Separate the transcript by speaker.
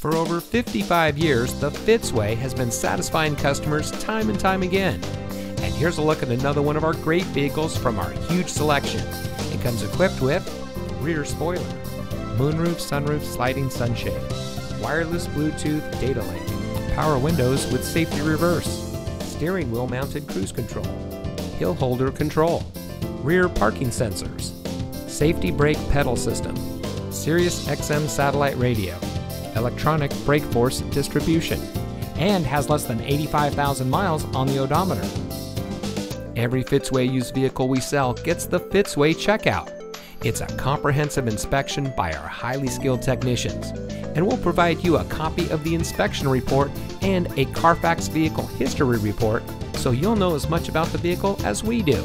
Speaker 1: For over 55 years, the Fitzway has been satisfying customers time and time again. And here's a look at another one of our great vehicles from our huge selection. It comes equipped with rear spoiler, moonroof, sunroof, sliding sunshade, wireless Bluetooth data link, power windows with safety reverse, steering wheel mounted cruise control, hill holder control, rear parking sensors, safety brake pedal system, Sirius XM satellite radio, electronic brake force distribution, and has less than 85,000 miles on the odometer. Every Fitzway used vehicle we sell gets the Fitzway checkout. It's a comprehensive inspection by our highly skilled technicians, and we'll provide you a copy of the inspection report and a Carfax vehicle history report so you'll know as much about the vehicle as we do.